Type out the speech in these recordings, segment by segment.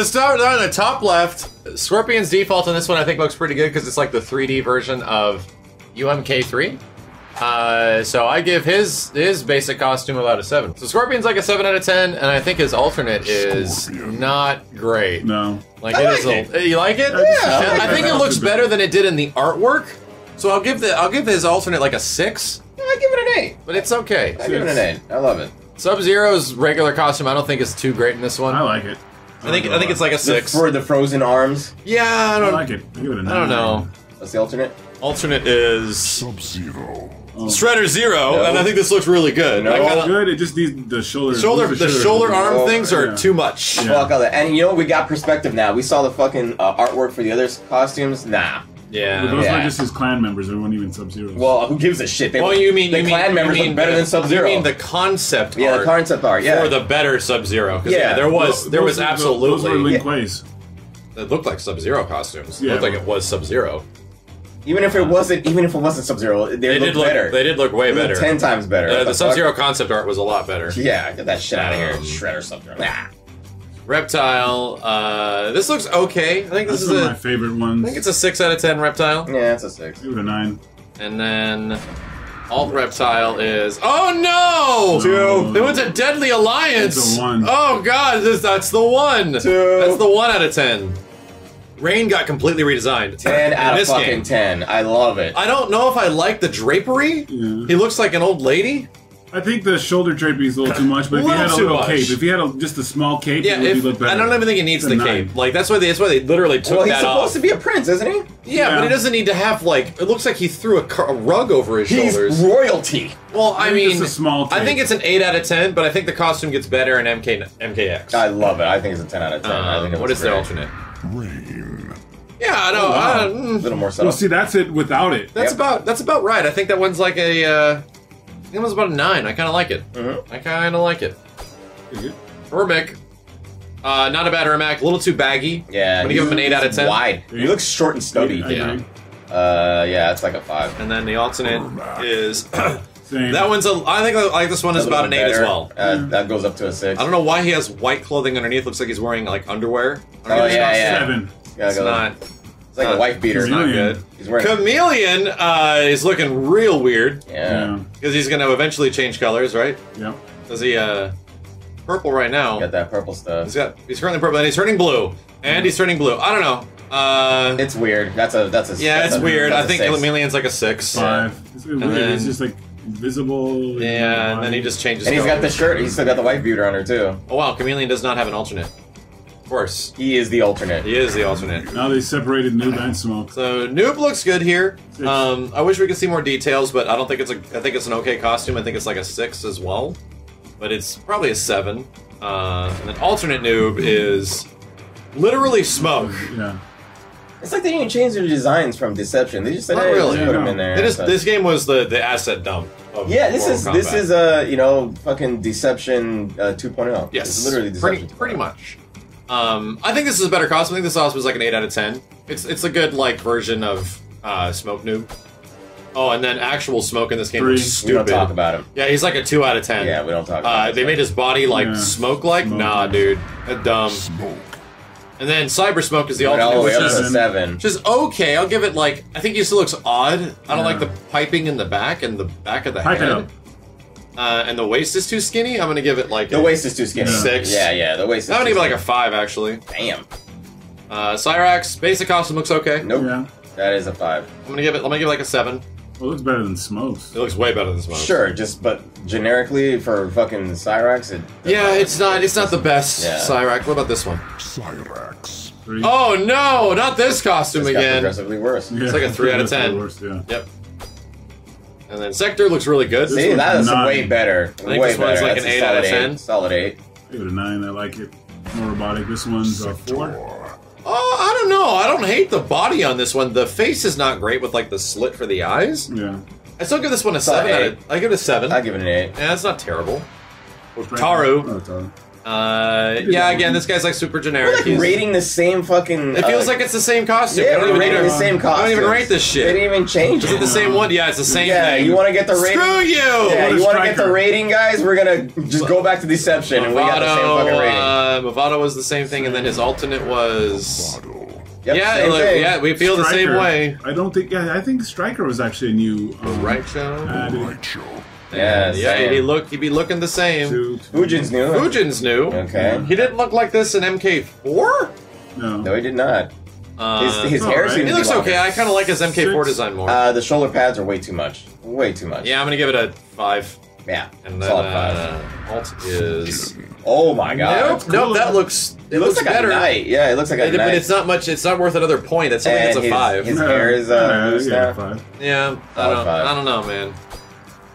Let's start on the top left. Scorpion's default on this one I think looks pretty good because it's like the 3D version of UMK3. Uh, so I give his his basic costume about a seven. So Scorpion's like a seven out of ten, and I think his alternate is Scorpion. not great. No. Like I it is like a, you like it? I Yeah, I like I think it looks better better. than it did in the artwork. So I'll give the I'll give his alternate like a six, I give it an eight. but it's okay. I give it an eight. I love it. Sub Zero's regular costume I don't think is too great in this one. I like it. I think I think it's like a The, six. for the frozen arms. Yeah, I I don't. like it. I give it a nine. I don't know. What's the alternate? Alternate is Oh. Sub-Zero. Shredder Zero, No. and I think this looks really good. No. I kinda- Good. It just needs the shoulder. shoulder, move the shoulder arm Oh, things are yeah. too much. Yeah. Fuck all that. And you know we got perspective now. We saw the fucking uh, artwork for the other costumes. Nah. Yeah. But those Yeah. were just his clan members. They weren't even Sub Zeros. Well, who gives a shit? They Well, look- you mean the you clan mean, members you mean look better the, than Sub Zero? You mean the concept art. yeah, art the concept art. Yeah. for the better Sub Zero? Yeah, Yeah. there was there was Those- absolutely Those were Lin Kuei's. it looked like Sub Zero costumes. It Yeah. looked like it was Sub Zero. even if it wasn't, even if it wasn't Sub Zero, they, They look did look better. they did look way They look better. Ten times better. Uh, What the fuck? Sub Zero concept art was a lot better. Yeah, get that shit out of here. Um, Shredder Sub Zero. Nah. Reptile. Uh, this looks okay. I think this That's is one of a. my favorite ones. I think it's a six out of ten reptile. Yeah, it's a six. Give it a nine. And then alt reptile is oh no! Two. They went to Deadly Alliance. It's a one. Oh god, this, that's the one. Two. That's the one out of ten. Rain got completely redesigned. Ten in out of this fucking game. ten. I love it. I don't know if I like the drapery. Yeah. He looks like an old lady. I think the shoulder drapery is a little too much, but if he had a little much. cape, if he had a, just a small cape, Yeah, it would if, look better. I don't even think he needs It's the cape. Like that's why they, that's why they literally took well, he's that supposed off. to be a prince, isn't he? yeah, but he doesn't need to have like. It looks like he threw a, car, a rug over his He's shoulders. royalty. Well, I I mean, it's a small I think it's an eight out of ten, but I think the costume gets better in MK MKX. I love it. I think it's a ten out of ten. I Um, think it what looks is the alternate? Rain. Yeah, I know. Oh, wow. A mm, little more Well, subtle. see, that's it without it. that's Yep. about that's about right. I think that one's like a. Uh, I think it was about a nine. I kind of like it. Mhm. I kind of like it. Pretty good. Ermac, uh, not a bad Ermac. A little too baggy. yeah, I'm gonna give him an eight out of ten. Wide. He looks short and stubby. I Yeah. Uh, yeah, it's like a five. And then the alternate is Same. that one's a. I think I like this one is about an little eight as well. Uh, that goes up to a six. I don't know why he has white clothing underneath. Looks like he's wearing like underwear. Oh, yeah, yeah. Seven. Yeah, It's go- not. It's like uh, a wife beater. It's not good. He's wearing. Chameleon uh, is looking real weird yeah. Yeah. because he's going to eventually change colors, right? Yep. Does he? uh Purple right now. Got that purple stuff. He's got. He's currently purple, and he's turning blue, and he's turning blue. I don't know. Uh, It's weird. That's a. That's a. yeah, that's it's a- weird. that's I a think six. Chameleon's like a six. Five. It's weird. then- it's just like invisible. Yeah, and then he just changes. And he's got the colors. shirt. He's still got the wife beater on her too. Oh wow, Chameleon does not have an alternate. Of course, He is the alternate. he is the alternate. Now they separated Noob and Smoke. So Noob looks good here. Um, I wish we could see more details, but I don't think it's a. I think it's an okay costume. I think it's like a six as well, but it's probably a seven. Uh, and then alternate Noob is literally smoke. Yeah. It's like they didn't change their designs from Deception. They just said, Not "Hey, really. let's put Yeah, him in there." It is, So- this game was the, the asset dump. Of yeah, this Mortal is this Kombat. is uh you know fucking Deception uh, 2.0. yes, it's literally Deception. pretty pretty much. Um, I think this is a better costume. I think this costume is like an eight out of ten. It's it's a good like version of uh, Smoke Noob. Oh, and then actual Smoke in this game Three. was We don't stupid. talk about him. Yeah, he's like a two out of ten. Yeah, we don't talk. Uh, about they made his body like Yeah. smoke like. Smoke. Nah, dude, a dumb. Smoke. And then Cyber Smoke is the Went alternate, all the way which up is, to seven. which is okay. I'll give it like I think he still looks odd. I don't Yeah. like the piping in the back and the back of the Pipe it head. up. Uh, and the waist is too skinny. I'm gonna give it like The a, waist is too skinny. Six. Yeah, yeah. The waist. Is I'm gonna give it like a five actually. Damn. Uh, Cyrax basic costume looks okay. Nope. Yeah. That is a five. I'm gonna give it. I'm gonna give it like a seven. It looks better than Smokes. It looks way better than Smoke. Sure, just but generically for fucking Cyrax, it. Yeah, it's not. It's not the best Yeah. Cyrax. What about this one? Cyrax. Three. Oh no, not this costume It's got again. progressively worse. Yeah, it's like a three out of 10. Worse, yeah. Yep. And then Sektor looks really good. This See, that is nine. way better. I think way this one's better. like That's an eight out of 10. eight. Solid eight. Give it a nine. I like it. More robotic. This one's a four. Sektor. Oh, I don't know. I don't hate the body on this one. The face is not great with like the slit for the eyes. Yeah. I still give this one a It's seven. Out eight. of, I give it a seven. I give it an eight. yeah, that's not terrible. Oh, Taru. Taru. Uh, yeah, again, this guy's like super We're generic. like He's- rating the same fucking. it feels uh, like it's the same costume. Yeah, I don't we're even rating need the to- same I costume. don't even rate this They shit. didn't even change Is it it. the same one? Yeah, it's the same Yeah, thing. you want to get the rating? Screw you! Yeah, What a you want to get the striker. rating, guys? We're gonna just go back to Deception, and we got the same fucking rating. uh, Mavado was the same thing, and then his alternate was. Bottle. Yep, yeah, same look, thing. yeah, we feel the same Stryker, way. I don't think. Yeah, I think Stryker was actually a new. Um, Right, Joe? added Right show. Yeah, yeah, same. he look, he'd be looking the same. to, to- Fujin's new. Fujin's new. Okay. He didn't look like this in MK4. No. No, he did not. Uh, His, his hair alright. seems he to looks longer. okay. I kind of like his MK4 Six. design more. Uh, the shoulder pads are way too much. Way too much. yeah, I'm gonna give it a five. Yeah. And then Solid five. uh, alt is. Oh my god. Nope, nope. That looks. It, It looks like better. a knight. Yeah, it looks like a It- knight. but it's not much. It's not worth another point. That's something And that's a his- five. his- Yeah, hair is, uh, yeah, loose yeah, now. five. yeah, I Solid don't. five. I don't know, man.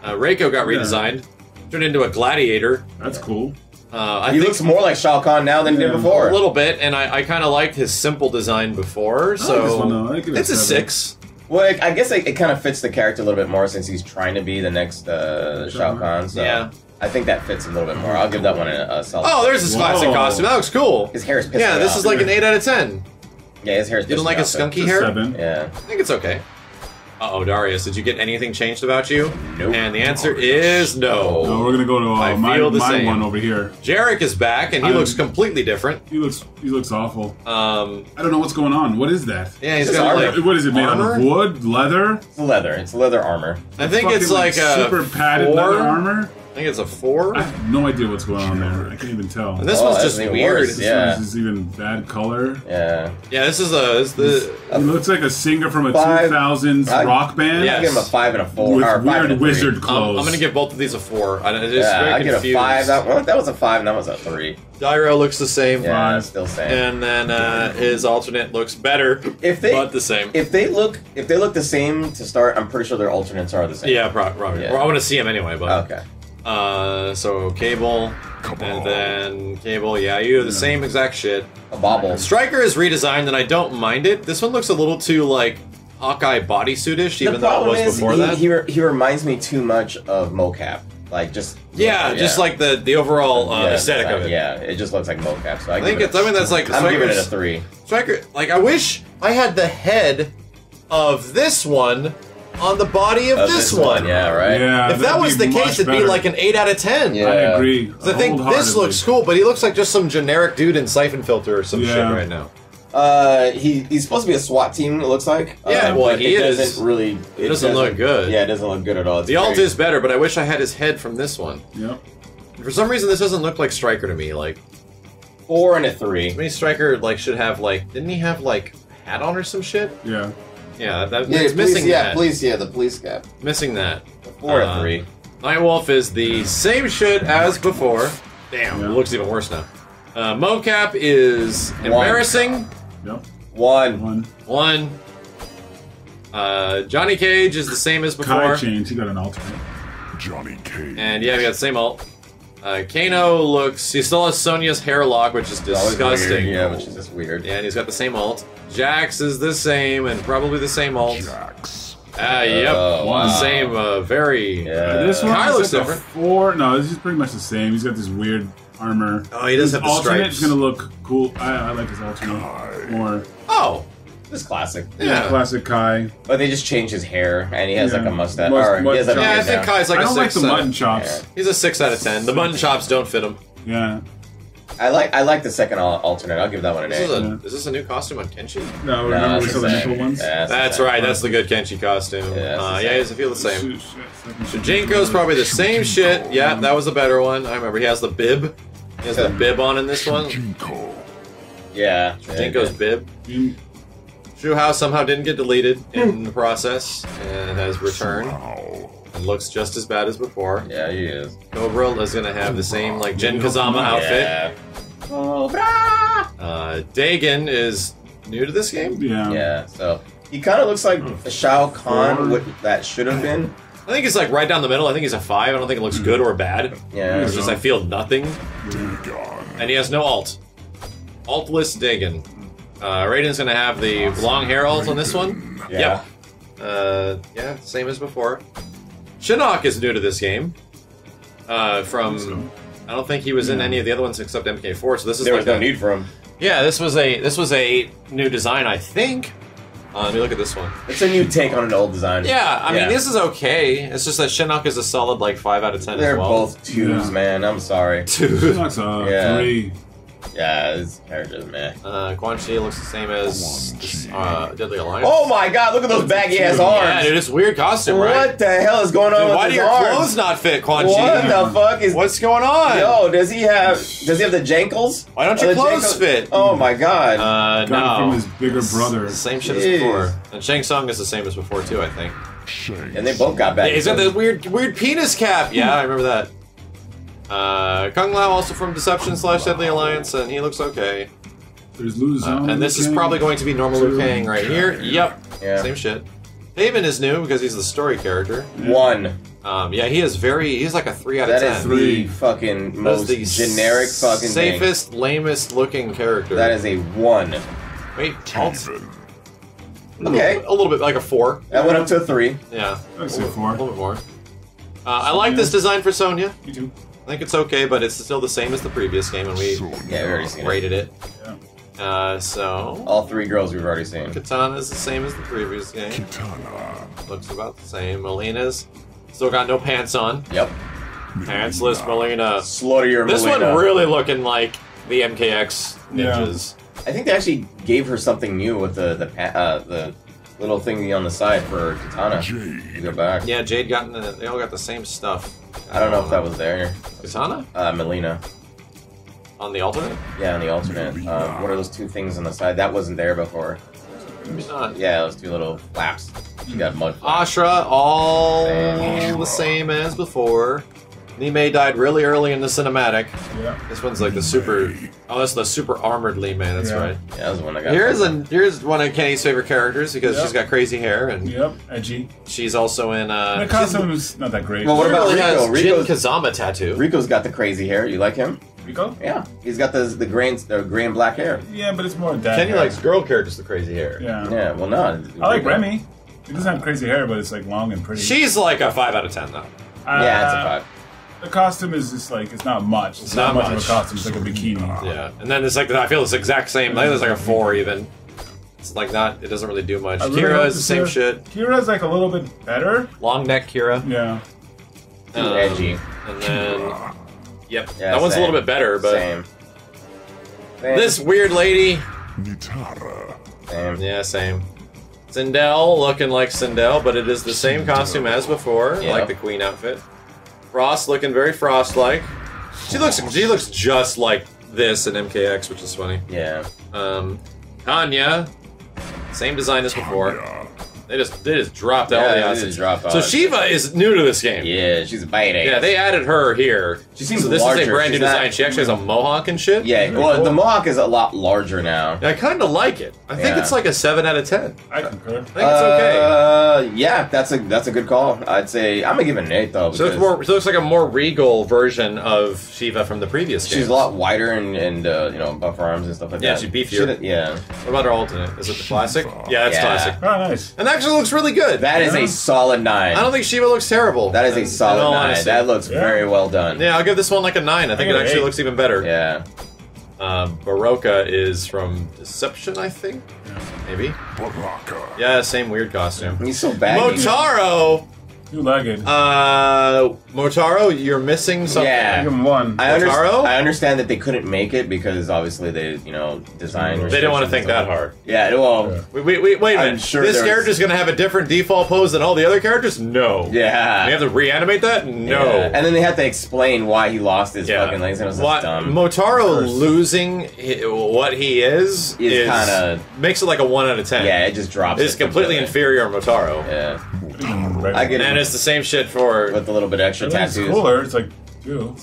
Uh, Reiko got Yeah. redesigned, turned into a gladiator. That's cool. Uh, I he think looks more like Shao Kahn now than he did before. a little bit, and I, I kind of liked his simple design before. I So like this one, though. I give it a it's a seven. six. Well, I, I guess it, it kind of fits the character a little bit more since he's trying to be the next uh, Shao Kahn. So Yeah. I think that fits a little bit more. I'll give that one a, a solid. Oh, there's his Whoa. classic costume. That looks cool. his hair is pissing Yeah, me this off. is like an eight out of ten. yeah, his hair is. You don't like me his off, though. skunky a hair? seven. Yeah. I think it's okay. Uh oh, Darrius, did you get anything changed about you? Nope. And the answer is no. No, we're gonna go to I uh, my, feel the my same. one over here. Jarek is back, and he Um, looks completely different. He looks he looks awful. Um, I don't know what's going on. What is that? yeah, he's This got armor. like. what is it made out armor? of? Wood, leather? It's leather. It's leather armor. I think Fucking, it's like a super padded four. leather armor. I think it's a four. I have no idea what's going on there. I can't even tell. And this Oh, one's that's just even weird. worse, This yeah. one is even bad color. Yeah. Yeah, this is a. This the, He looks like a singer from a Five. 2000s I- rock band Yeah. I give him a five and a four. with or five and a weird three. wizard I'm, clothes. I'm gonna give both of these a four. I, it's Yeah, very I get a confused. five. That, well, that was a five, and that was a three. Dairou looks the same. Yeah, Five. still same. And then uh, his alternate looks better, If they but the same. if they look if they look the same to start, I'm pretty sure their alternates are the same. yeah, pro- probably. Yeah. Well, I want to see him anyway, but. Okay. Uh, so Kabal, and then Kabal. Yeah, you have the same exact shit. A bobble. Stryker is redesigned, and I don't mind it. This one looks a little too like Hawkeye bodysuitish, even though it was is before he, that. he, re- he reminds me too much of mocap. Like just yeah, just like the the overall uh, Yeah, aesthetic of it. Yeah, it just looks like mocap. So I, I think it's. it I a- mean, that's like I'm giving it a Stryker's- three. Stryker. Like, I wish I had the head of this one on the body of, Of this, one. yeah, right. Yeah, If that was the much case, it'd be like an eight out of ten. Yeah. I agree. I think this looks cool, but he looks like just some generic dude in Syphon Filter or some shit right now. Uh, he he's supposed to be a SWAT team. It looks like. Yeah, uh, well, but he it is. doesn't really. It doesn't look good. Yeah, it doesn't look good at all. It's The alt is better, but I wish I had his head from this one. Yep. For some reason, this doesn't look like Stryker to me. Like, four and a three. I mean, Stryker like should have like, didn't he have like hat on or some shit? Yeah. Yeah, that, Yeah, it's police, missing yeah, that. police, yeah, the police cap. Missing that. Four Uh, and three. Nightwolf is the same shit as before. Damn, Yeah. it looks even worse now. Uh, mocap is embarrassing. Yep. One. One. One. Uh, Johnny Cage is the same as Kai before. changed. He got an alternate. Johnny Cage. And yeah, we got the same alt. Uh, Kano looks. He still has Sonya's hair lock, which is Always disgusting. Weird. Yeah, which is just weird. Yeah, and he's got the same alt. Jax is the same, and probably the same alt. Jax. Ah, yep. Oh, The wow. same, uh, very. Yeah. this one Kai is looks like a different. four. No, this is pretty much the same. He's got this weird armor. Oh, he does his have the alternate stripes. is gonna look cool. I, I like his alternate Kai. more. Oh, Just classic. yeah. Classic Kai. But they just changed his hair, and he has Yeah. like a mustache. Must- or he has a must- Yeah, I think. Kai's like I a don't like six. the mutton chops. yeah. He's a six out of ten. The mutton chops don't fit him. Yeah. I like I like the second al- alternate. I'll give that one an This is, A. a, Yeah. is this a new costume on Kenshi? No, No, remember we it's saw the the same. nipple ones? Yeah, it's the That's same. right. That's the good Kenshi costume. Yeah, it's the uh, yeah, he doesn't feel the same. Shoot, shit, Jinko's probably the same shit. Yeah, that was a better one. I remember he has the bib. He has the bib on in this one. Jinko. Yeah. Jinko's bib. Jin- Hsu Hao somehow didn't get deleted in the process and has returned Wow. and looks just as bad as before. Yeah, he is. Kobra is gonna have the same like Jin Kazama outfit. Yeah. Uh, Daegon is new to this game. Yeah. Yeah. So he kind of looks like a Shao Kahn. What that should have been. I think he's like right down the middle. I think he's a five. I don't think it looks good or bad. Yeah. It's just I feel nothing. Daegon. And he has no alt. Altless Daegon. Uh, Raiden's gonna have the long hair alt on this one. Yeah. Yep. Uh, yeah, same as before. Shinnok is new to this game. Uh, from I don't think he was in any of the other ones except MK4. So this is There like was no a- need for him. Yeah, this was a this was a new design, I think. Uh, let me look at this one. It's a new take on an old design. Yeah, I Yeah. mean this is okay. It's just that Shinnok is a solid like five out of ten They're as well. both twos, Yeah. man. I'm sorry. Two. That's a Yeah. three. Yeah, this character's meh. Uh, Quan Chi looks the same as uh, Deadly Alliance. Oh my god, look at those baggy ass Yeah, yeah, arms. dude, it's a weird costume, what the hell is going on Dude, with why do your arms? clothes not fit, Quan Chi? What the fuck is What's going on? Yo, does he have does he have the jankles? Why don't your clothes jankles- fit? Oh my god. Uh, Got it no. from his bigger brother. Same shit as before. And Shang Tsung is the same as before too, I think. And they both got back. Yeah, he's got the weird, weird penis cap. Yeah, I remember that. Uh, Kung Lao also from Deception slash Deadly Alliance, and he looks okay. There's Lu Uh, and this is Kang. probably going to be normal Liu Kang right here. Yep, Yeah. same shit. Taven is new because he's the story character. one. Um, yeah, he is very. He's like a three out of That ten. is the Three. fucking most the generic fucking thing. safest, lamest looking character. That is a one. wait, I'll- Even. Okay. a little bit like a four. That went up to a three. Yeah, I'd say a four. little bit more. Uh, I like this design for Sonya. You too. I think it's okay, but it's still the same as the previous game and we Sonya. Yeah, we already seen it. rated it. Yeah. Uh, so All three girls we've already seen. Kitana is the same as the previous game. Kitana. Looks about the same. Mileena's still got no pants on. Yep. Pantsless Mileena. Slaughter your This Mileena. one really looking like the MKX ninjas. I think they actually gave her something new with the the uh, the little thingy on the side for Kitana. You Jade. go back. Yeah, Jade got the, they all got the same stuff. I don't know if that was there. Kitana Uh, Mileena. on the alternate. Yeah, on the alternate. Um, what are those two things on the side? That wasn't there before. Maybe not. Yeah, those two little flaps. She got mud flaps. Ashrah, all Same. the same as before. Nime died really early in the cinematic. Yeah. This one's like the super. Oh, that's the super armored Li Mei. That's Yeah. right. Yeah, that's was the one I got. Here's a here's one of Kenny's favorite characters because Yep. she's got crazy hair and Yep. Edgy. she's also in. uh The costume is not that great. Well, what about Literally Rico? has Jin Rico's- Kazama tattoo. Rico's got the crazy hair. You like him? Rico? Yeah, he's got the the gray and, the gray and black hair. Yeah, but it's more dad. Kenny hair. likes girl characters with crazy hair. Yeah. Yeah, well, no. I like Rico- Remy. He doesn't have crazy hair, but it's like long and pretty. She's like a five out of ten though. Uh, Yeah, it's a five. The costume is just like it's not much. It's, not not, much, much. of a costume. It's like a bikini. Yeah, and then it's like I feel it's the exact same. I think it's like a four even. It's like not. It doesn't really do much. Really Kira is the same see- shit. Kira's like a little bit better. Long neck Kira. Yeah. Um, edgy. And then, yep, Yeah, that one's a little bit better. But Same. Same. this weird lady, Nitara. Same. yeah, same. Sindel looking like Sindel, but it is the same costume as before, Yeah. like the Queen outfit. Frost looking very Frost-like. She looks she looks just like this in MKX, which is funny. Yeah. Um, Tanya, same design as before. Yeah. They just they just dropped all Yeah, the they assets. just dropped so all- Sheeva is new to this game. Yeah, she's a bite Yeah, they added her here. She seems so this is a brand new She's not- design. She actually has a mohawk and shit. Yeah, well, the mohawk is a lot larger now. I kind of like it. I think Yeah. it's like a seven out of ten. I concur. I think it's okay. Uh, yeah, that's a that's a good call. I'd say I'm gonna give it an eight though. So it's more. So it looks like a more regal version of Sheeva from the previous game. She's a lot wider and and uh, you know buff arms and stuff like Yeah, that. Yeah, she's beefier. She- yeah, What about her alternate? Is it the classic? Yeah, that's Yeah. classic. Oh, nice. And actually looks really good. that is Yeah. a solid nine. I don't think Sheeva looks terrible. that is in- a solid nine. honesty. That looks Yeah. very well done. Yeah, I'll give this one like a nine. I think I it actually looks even better. Yeah. Um, Baraka is from Deception, I think. Maybe. Baraka. Yeah, same weird costume. He's so bad. Motaro! Two legged. Uh, Motaro, you're missing something. Yeah. Give him one. I, under- Motaro? I understand that they couldn't make it because obviously they, you know, design. They didn't want to think and that hard. Yeah, well, Yeah. Wait, wait, wait, wait a I'm minute. sure this there's- character's gonna have a different default pose than all the other characters? No. yeah. We have to reanimate that? No. Yeah. And then they have to explain why he lost his Yeah. fucking legs, and it was What- dumb. Motaro losing hi- what he is, Is is kinda- makes it like a one out of ten. yeah, it just drops. it's it completely completely. inferior Motaro. Yeah, Right. I get And it it's the same shit for. with a little bit extra I think it's tattoos. cooler. It's like two.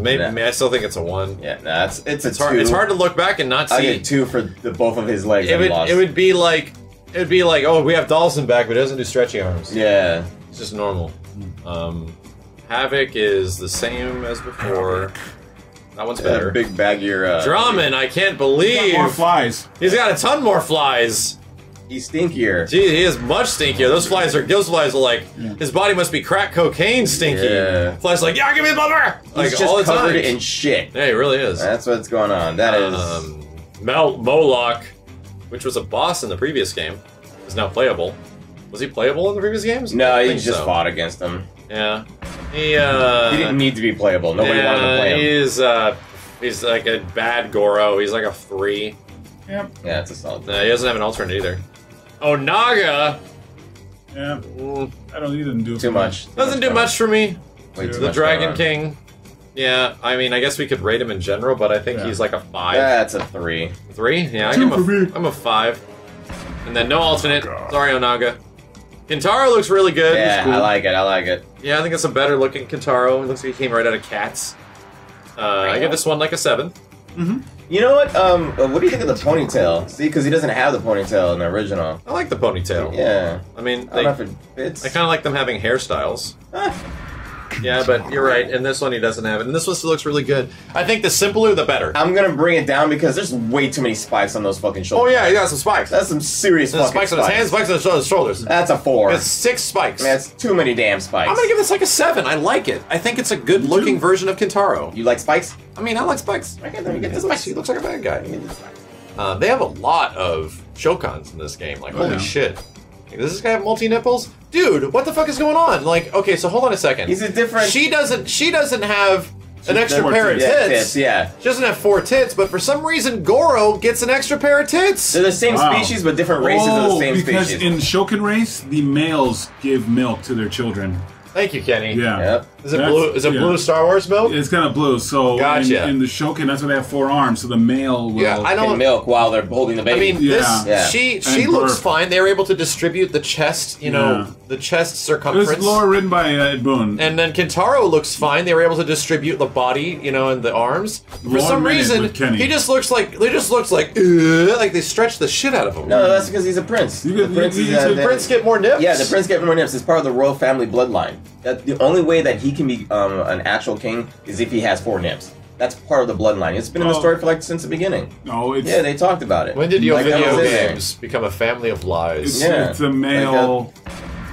Maybe Yeah. I, mean, I still think it's a one. Yeah, nah, it's it's a It's two. hard. It's hard to look back and not I see. get two for the, both of his legs. it that he would. lost. It would be like. It would be like, oh, we have Dawson back, but he doesn't do stretchy arms. Yeah, It's just normal. Um, Havik is the same as before. That one's better. better. big baggier. Uh, Drahmin, I can't Got more believe flies. he's got a ton more flies. He's stinkier. Gee, he is much stinkier. Those flies are those flies are like his body must be crack cocaine stinky. Yeah. Flies like, yeah, give me the blubber! Like He's all the covered time. in shit. yeah, he really is. That's what's going on. That is. Um, Mel Moloch, which was a boss in the previous game, is now playable. Was he playable in the previous games? no, he just so. fought against him. Yeah. He uh He didn't need to be playable. Nobody wanted to play him. He's uh he's like a bad Goro. He's like a three. Yep. Yeah, it's a solid. No, he doesn't have an alternate either. Onaga Yeah. mm, I don't need them to do it Too for me. much. doesn't do much for me. Way too The much Dragon going on. King. Yeah, I mean, I guess we could rate him in general, but I think Yeah. he's like a five, That's a three. three. Yeah, I Two give him for a, me. I'm a five. And then no alternate. Sorry, Onaga. Kintaro looks really good. Yeah, cool. I like it. I like it. Yeah, I think it's a better looking Kintaro. It looks like he came right out of Cats. Uh, I give this one like a seven. You know what? Um, uh, what do you think of the ponytail? See, because he doesn't have the ponytail in the original. I like the ponytail. Yeah. I mean, I they, don't know if it fits. I kind of like them having hairstyles. Ah. Yeah, but you're right. In this one, he doesn't have it. And this one still looks really good. I think the simpler, the better. I'm gonna bring it down because there's way too many spikes on those fucking shoulders. Oh yeah, he got some spikes. That's some serious There's fucking spikes on his hands, spikes on his shoulders-. That's a four. That's six spikes. Man, That's too many damn spikes. I'm gonna give this like a seven. I like it. I think it's a good looking version of Kintaro. You like spikes? I mean, I like spikes. Okay, then you get He the looks, spikes. he looks like a bad guy. You get the spikes. Uh, they have a lot of Shokans in this game. Like, holy yeah. shit. Does this guy have multi nipples? Dude, what the fuck is going on? Like, okay, so hold on a second. He's a different. She doesn't. She doesn't have an extra pair of tits. yeah, tits. tits. Yeah, She doesn't have four tits, but for some reason, Goro gets an extra pair of tits. they're the same Wow. species, but different races of the Oh, same because species. in Shokan race, the males give milk to their children. Thank you, Kenny. Yeah. Yep. Is it That's- blue? Is it yeah. blue Star Wars milk? It's kind of blue. So Gotcha. in, in the Shokan, that's why they have four arms. So the male will. Yeah, I know. And milk while they're holding the I mean, Yeah. this Yeah. she she And looks burp. fine. They were able to distribute the chest, you know, Yeah. the chest It was circumference. lore written by uh, Ed Boon. And then Kintaro looks fine. They were able to distribute the body, you know, and the arms. For One some reason, he just looks like they just looks like "Ugh," like they stretched the shit out of him. no, that's because he's a prince. You the could- prince you- is, you uh, could the- Prince get more nips. Yeah, the prince get more nips. It's part of the royal family bloodline. That the only way that he can be um, an actual king is if he has four nips. That's part of the bloodline. It's been in the Oh. story for like since the beginning. no, it's Yeah, they talked about it. When did your Like, that video was in there. games become a family of lies? it's, Yeah. it's the male.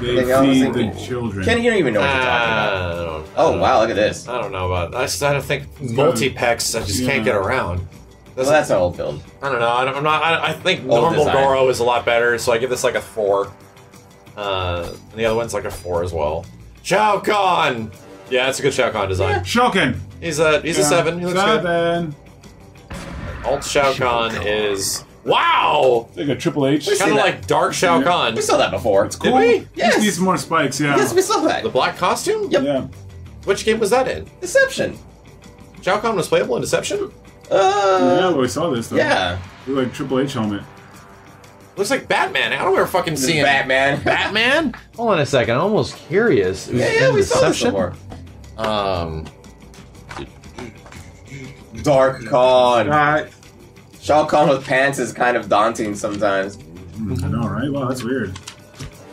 they Like, I was feed the thinking- children. Kenny, you don't even know what you're Ah, talking about. I don't, I Oh don't- wow, look at this. I don't know about. I just I don't think multi pecs. I just can't Yeah. get around. Well, that's an old build. I don't know. I don't, I'm not. I, I think Old normal design. Goro is a lot better, so I give this like a four. Uh, and the other one's like a four as well. Shao Kahn. Yeah, it's a good Shao Kahn design. Shokin. He's a he's a seven. He looks good. Seven. Alt Shao Kahn is wow, Like a Triple H. Listen- kind of like Dark Shao Yeah. Kahn. We saw that before. it's Did we? Yes. Just needs more spikes. Yeah. Yes, we saw that. The black costume? Yep. Yeah. Which game was that in? Deception. Shao Kahn was playable in Deception. Yeah, Uh, but we saw this though. yeah. Look like Triple H helmet. Looks like Batman. How do we fucking This see is it? Batman. Batman? Hold on a second. I'm almost curious. It was yeah, yeah, in we saw this Deception? before. Um, Dark Khan. Right. Shao Kahn with pants is kind of daunting sometimes. I know, right? Wow, that's weird.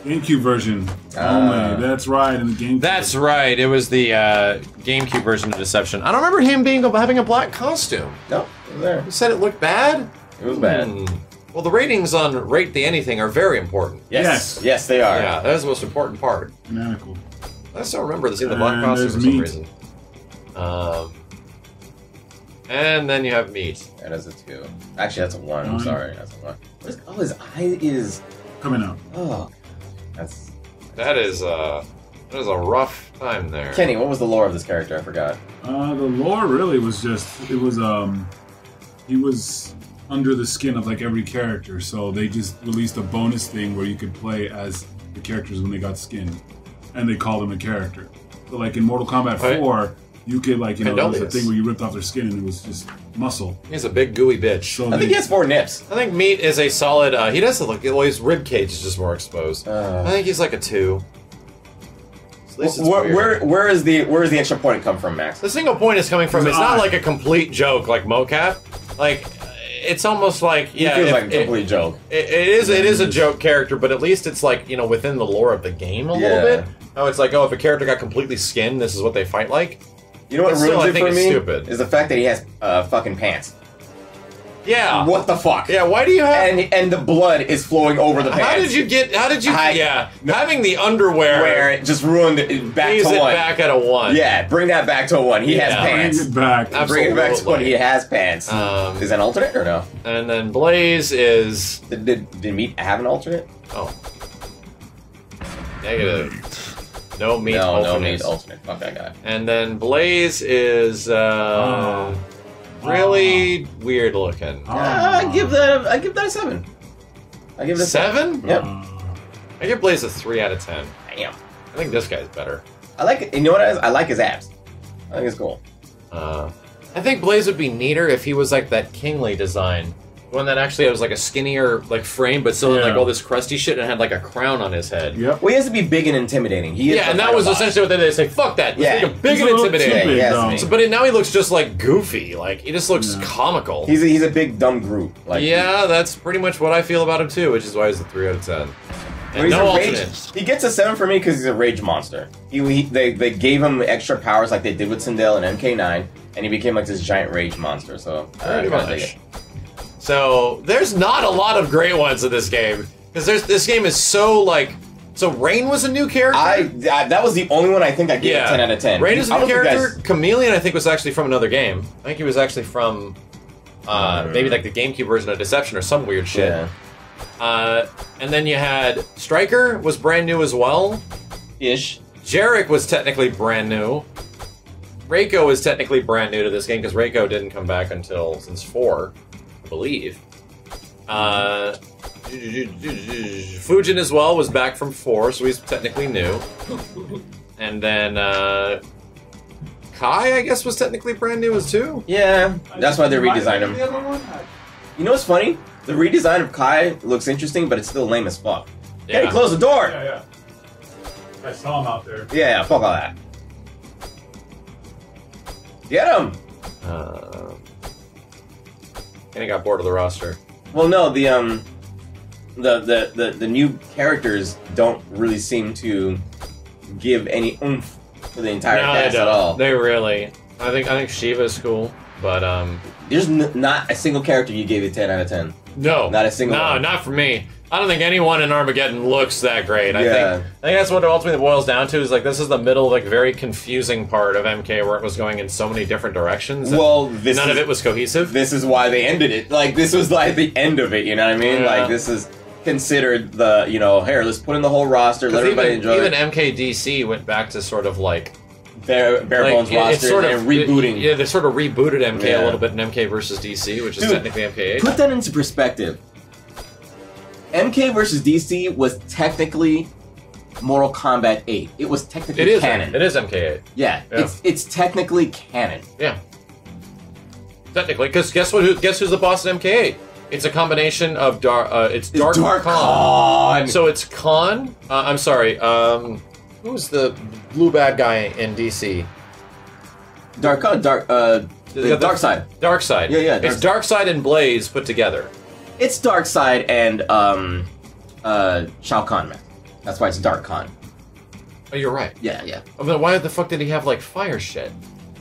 GameCube version Ah. only. That's right. In the GameCube. that's right. It was the uh, GameCube version of Deception. I don't remember him being having a black costume. No, it was there. You said it looked bad. It was bad. Hmm. Well, the ratings on Rate the Anything are very important. Yes. Yes. yes. they are. Yeah, that is the most important part. Manical. I just don't remember seeing the black And costume there's for some meat. reason. Um, and then you have meat. That is a two. Actually, that's a one. I'm One. sorry. That's a one. What is, oh, his eye is. Coming out. Oh, that's. That is uh, that is a rough time there. Kenny, what was the lore of this character? I forgot. Uh, the lore really was just it was um he was under the skin of like every character, so they just released a bonus thing where you could play as the characters when they got skinned, and they called them a character. So like in Mortal Kombat Right. 4, you could like you know there was a thing where you ripped off their skin and it was just muscle. He's a big gooey bitch. So I they, think he has four nips. I think meat is a solid. Uh, he doesn't look. Well, his rib cage is just more exposed. Uh. I think he's like a two. At Where, where, where is the where is the extra point come from, Max? The single point is coming from. His It's not like a complete joke like mocap. Like it's almost like He yeah, feels if- like a it- complete joke. It, it is. It is a joke character, but at least it's like you know within the lore of the game a Yeah. little bit. Oh, it's like oh, if a character got completely skinned, this is what they fight like. You know what ruins it for me stupid. is the fact that he has uh, fucking pants. Yeah. What the fuck? Yeah, why do you have And and the blood is flowing over the pants. How did you get how did you I- yeah, having the underwear Where it just ruined it back leaves to it one. back at a one. Yeah, bring that back to a one. He has Yeah. Bring pants. it back. Absolutely. Bring it back to one. He has pants. Um, is that an alternate or no? and then Blaze is Did, did, did meat have an alternate? oh negative. No meat no, no alternates. meat alternate. Fuck that guy. And then Blaze is uh really weird looking. Uh, I give that. A, I give that a seven. I give it a Seven? Yep. Uh, I give Blaze a three out of ten. Damn. I think this guy's better. I like it. You know what? it is? I like his abs. I think it's cool. Uh, I think Blaze would be neater if he was like that kingly design. One that actually was like a skinnier like frame, but still had like Yeah. all this crusty shit and had like a crown on his head. Yep. Well, he has to be big and intimidating. He is Yeah, and that was essentially what they did. They say, "Fuck that, let's Yeah. make him big He's and a little too intimidating." big, Yeah, he has to though. be. So, but now he looks just like goofy. Like he just looks Yeah. comical. He's a, he's a big dumb group. Like yeah, that's pretty much what I feel about him too, which is why he's a three out of ten. And he's no a rage, alternates. he gets a seven for me because he's a rage monster. He, he they, they gave him extra powers like they did with Sindel and MK9, and he became like this giant rage monster. So uh, Pretty I kinda dig much. it. So there's not a lot of great ones in this game because there's this game is so like. So Rain was a new character. I, I that was the only one I think I gave a ten out of ten. Rain is a new character. that's- Chameleon, I think, was actually from another game. I think he was actually from uh, maybe like the GameCube version of Deception or some weird shit. Yeah. Uh, and then you had Stryker was brand new as well. Ish. Jarek was technically brand new. Reiko is technically brand new to this game because Reiko didn't come back until since four, I believe. Uh, Fujin as well was back from four, so he's technically new. And then uh, Kai, I guess, was technically brand new as two. Yeah, that's why they redesigned him. The other one? You know what's funny? The redesign of Kai looks interesting, but it's still lame as fuck. Hey, Yeah. close the door. Yeah, yeah. I saw him out there. Yeah, yeah, fuck all that. Get him. Uh, and he got bored of the roster. Well, no, the um, the the the, the new characters don't really seem to give any oomph to the entire no, cast at all. They really. I think I think Sheeva's cool, but um, There's n- not a single character you gave a ten out of ten. No, Not a single No, one. not for me. I don't think anyone in Armageddon looks that great. I Yeah. think I think that's what it ultimately boils down to. Is like this is the middle, like very confusing part of MK, where it was going in so many different directions. and Well, this none is, of it was cohesive. This is why they ended it. Like this was like the end of it. You know what I mean? Yeah. Like this is considered the you know here let's put in the whole roster, let 'Cause everybody even, enjoy even it. MKDC went back to sort of like, bare bare like bones it- roster it's sort of and rebooting. Yeah, they sort of rebooted MK a little bit in MK versus DC, which is Dude, technically MK8. Put that into perspective. MK versus DC was technically Mortal Kombat 8. It was technically It is canon. It is MK8. Yeah, Yeah. it's it's technically canon. Yeah. Technically, because guess what? Who, guess who's the boss in MK8? It's a combination of Dark. Uh, it's Dark, Dark Khan. Khan. So it's Khan. Uh, I'm sorry. Um, who's the blue bad guy in DC? Dark Khan, Dark uh The- the the- Darkseid. Dark Side. Yeah, yeah, It's Darkseid. Dark Side and Blaze put together. It's Darkseid and um uh Shao Kahn, man. That's why it's Dark Khan. Oh, you're right. Yeah, yeah. Oh, but why the fuck did he have like fire shit?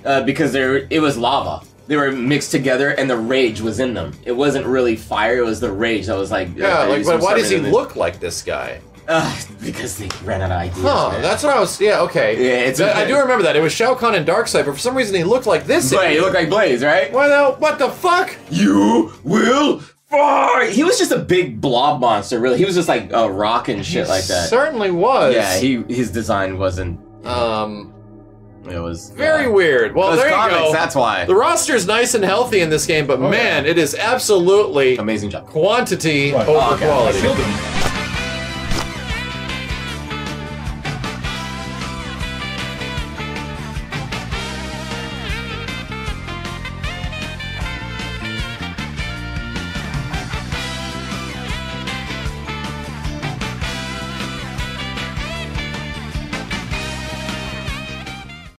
Uh, because there it was lava. They were mixed together, and the rage was in them. It wasn't really fire; it was the rage that was like. Yeah, uh, like, but why does he look like this guy? Uh, because they ran out of ideas. Huh? man. That's what I was. Yeah, okay. Yeah, it's That- I do remember that. It was Shao Kahn and Darkseid, but for some reason he looked like this. But he looked like Blaze, right? Why the? What the fuck? You will fight. He was just a big blob monster. Really, he was just like a rock and shit like that. Certainly was. Yeah, he his design wasn't. Um, It was very yeah. weird. Well, Those there you go. That's why. The roster is nice and healthy in this game, but Oh, man, yeah. it is absolutely Amazing job. quantity Right. over Oh, okay. quality. Killed him.